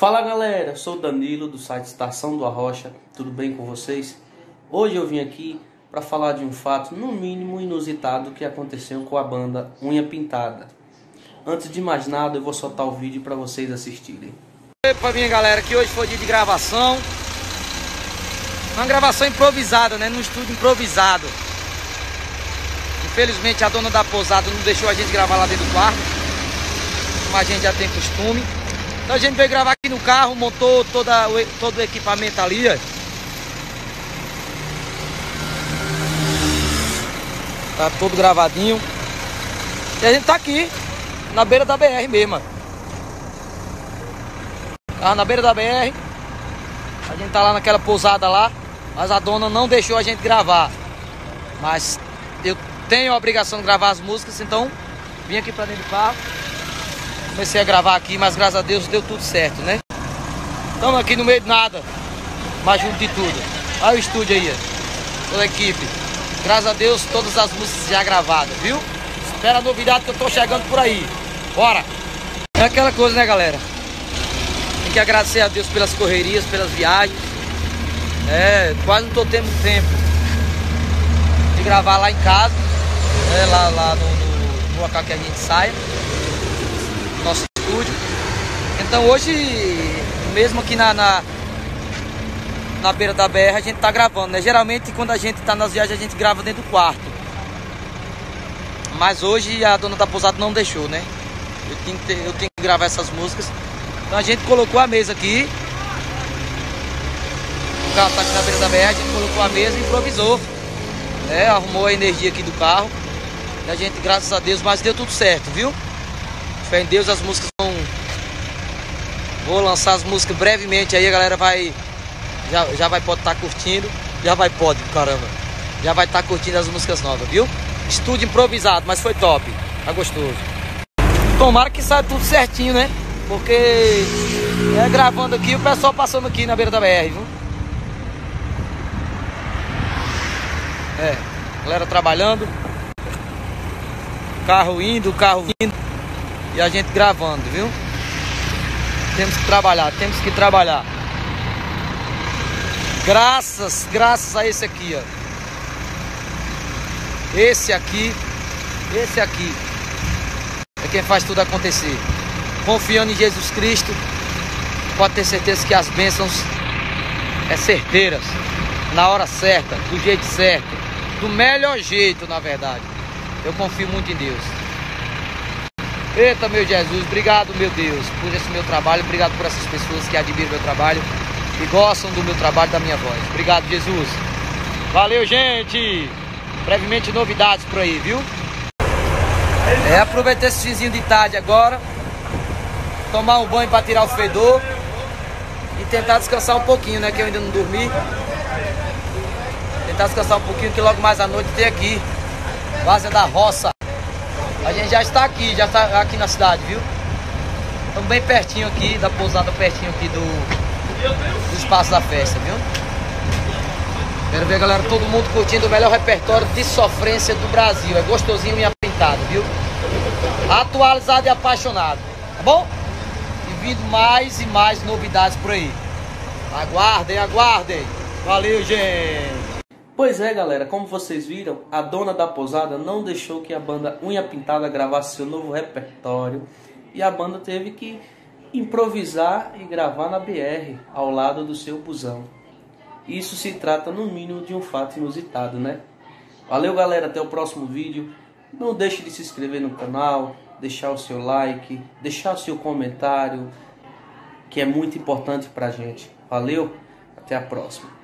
Fala galera, sou Danilo do site Estação do Arrocha, tudo bem com vocês? Hoje eu vim aqui para falar de um fato no mínimo inusitado que aconteceu com a banda Unha Pintada. Antes de mais nada, eu vou soltar o vídeo para vocês assistirem. Epa, minha galera, que hoje foi dia de gravação. Uma gravação improvisada, né? Num estúdio improvisado. Infelizmente a dona da pousada não deixou a gente gravar lá dentro do quarto. Como a gente já tem costume. Então a gente veio gravar aqui no carro, montou toda, todo o equipamento ali, ó. Tá todo gravadinho. E a gente tá aqui, na beira da BR mesmo. Tava na beira da BR. A gente tá lá naquela pousada lá. Mas a dona não deixou a gente gravar. Mas eu tenho a obrigação de gravar as músicas, então vim aqui pra dentro do carro. Comecei a gravar aqui, mas graças a Deus deu tudo certo, né? Estamos aqui no meio de nada, mas junto de tudo. Olha o estúdio aí, ó. toda a equipe. Graças a Deus, todas as músicas já gravadas, viu? Espera a novidade que eu tô chegando por aí. Bora! É aquela coisa, né, galera? Tem que agradecer a Deus pelas correrias, pelas viagens. É, quase não tô tendo tempo de gravar lá em casa, né, lá, lá no, no, no local que a gente sai. Então hoje, mesmo aqui na, na, na beira da BR, a gente tá gravando, né? Geralmente quando a gente tá nas viagens, a gente grava dentro do quarto. Mas hoje a dona da pousada não deixou, né? Eu tenho, ter, eu tenho que gravar essas músicas. Então a gente colocou a mesa aqui. O carro tá aqui na beira da BR, a gente colocou a mesa e improvisou. Né? Arrumou a energia aqui do carro. E a gente, graças a Deus, mas deu tudo certo, viu? Fé em Deus, as músicas. Vou lançar as músicas brevemente aí, a galera vai. Já, já vai pode estar tá curtindo. Já vai pode, caramba. Já vai estar tá curtindo as músicas novas, viu? Estúdio improvisado, mas foi top. Tá gostoso. Tomara que saia tudo certinho, né? Porque é gravando aqui o pessoal passando aqui na beira da BR, viu? É, galera trabalhando. Carro indo, carro vindo. E a gente gravando, viu? Temos que trabalhar, temos que trabalhar. Graças, graças a esse aqui, ó. Esse aqui, esse aqui é quem faz tudo acontecer. Confiando em Jesus Cristo, pode ter certeza que as bênçãos é certeiras, na hora certa, do jeito certo, do melhor jeito, na verdade. Eu confio muito em Deus. Eita, meu Jesus, obrigado, meu Deus, por esse meu trabalho, obrigado por essas pessoas que admiram meu trabalho e gostam do meu trabalho, da minha voz. Obrigado, Jesus. Valeu, gente. Brevemente novidades por aí, viu? É, aproveitar esse finzinho de tarde agora, tomar um banho para tirar o fedor e tentar descansar um pouquinho, né? Que eu ainda não dormi. Tentar descansar um pouquinho, que logo mais à noite tem aqui, Várzea da Roça. A gente já está aqui, já está aqui na cidade, viu? Estamos bem pertinho aqui, da pousada pertinho aqui do, do espaço da festa, viu? Quero ver, galera, todo mundo curtindo o melhor repertório de sofrência do Brasil. É gostosinho e apintado, viu? Atualizado e apaixonado, tá bom? E vindo mais e mais novidades por aí. Aguardem, aguardem. Valeu, gente! Pois é, galera, como vocês viram, a dona da pousada não deixou que a banda Unha Pintada gravasse seu novo repertório e a banda teve que improvisar e gravar na BR, ao lado do seu busão. Isso se trata, no mínimo, de um fato inusitado, né? Valeu, galera, até o próximo vídeo. Não deixe de se inscrever no canal, deixar o seu like, deixar o seu comentário, que é muito importante pra gente. Valeu, até a próxima.